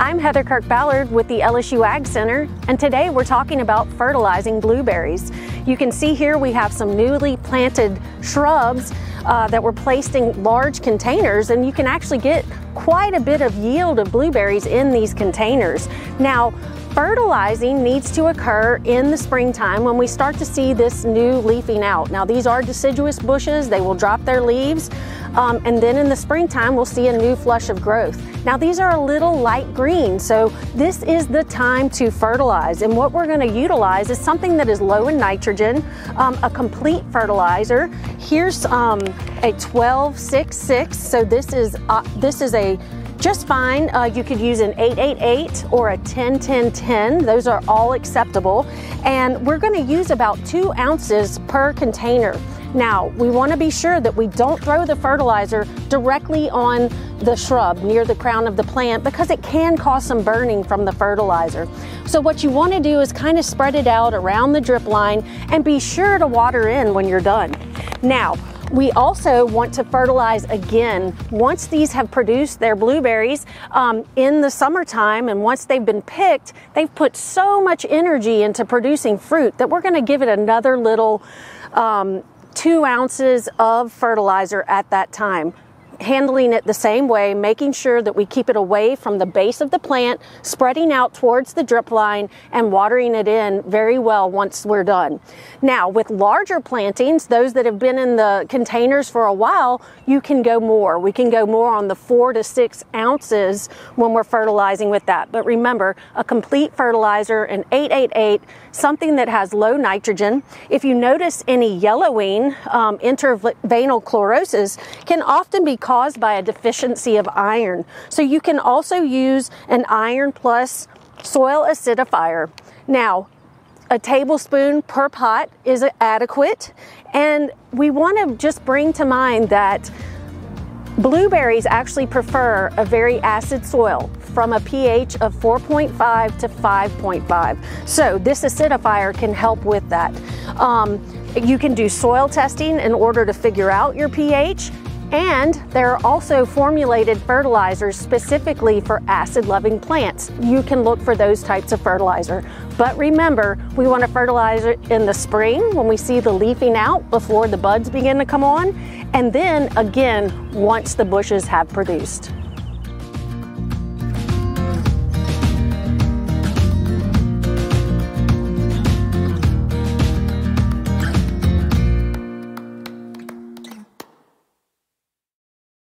I'm Heather Kirk Ballard with the LSU Ag Center, and today we're talking about fertilizing blueberries. You can see here we have some newly planted shrubs uh, that were placed in large containers, and you can actually get quite a bit of yield of blueberries in these containers. Now, Fertilizing needs to occur in the springtime when we start to see this new leafing out. Now these are deciduous bushes, they will drop their leaves, um, and then in the springtime we'll see a new flush of growth. Now these are a little light green, so this is the time to fertilize. And what we're gonna utilize is something that is low in nitrogen, um, a complete fertilizer. Here's um, a 1266, so this is, uh, this is a just fine. Uh, you could use an 888 or a 101010. Those are all acceptable. And we're gonna use about two ounces per container. Now, we wanna be sure that we don't throw the fertilizer directly on the shrub near the crown of the plant because it can cause some burning from the fertilizer. So what you wanna do is kind of spread it out around the drip line and be sure to water in when you're done. Now, we also want to fertilize again. Once these have produced their blueberries um, in the summertime and once they've been picked, they've put so much energy into producing fruit that we're going to give it another little um, two ounces of fertilizer at that time handling it the same way, making sure that we keep it away from the base of the plant, spreading out towards the drip line and watering it in very well once we're done. Now, with larger plantings, those that have been in the containers for a while, you can go more. We can go more on the four to six ounces when we're fertilizing with that. But remember, a complete fertilizer, an 888, something that has low nitrogen. If you notice any yellowing, um, intraveinal chlorosis can often be caused by a deficiency of iron. So you can also use an iron plus soil acidifier. Now, a tablespoon per pot is adequate. And we want to just bring to mind that blueberries actually prefer a very acid soil from a pH of 4.5 to 5.5. So this acidifier can help with that. Um, you can do soil testing in order to figure out your pH and there are also formulated fertilizers specifically for acid loving plants. You can look for those types of fertilizer. But remember, we want to fertilize it in the spring when we see the leafing out before the buds begin to come on, and then again once the bushes have produced.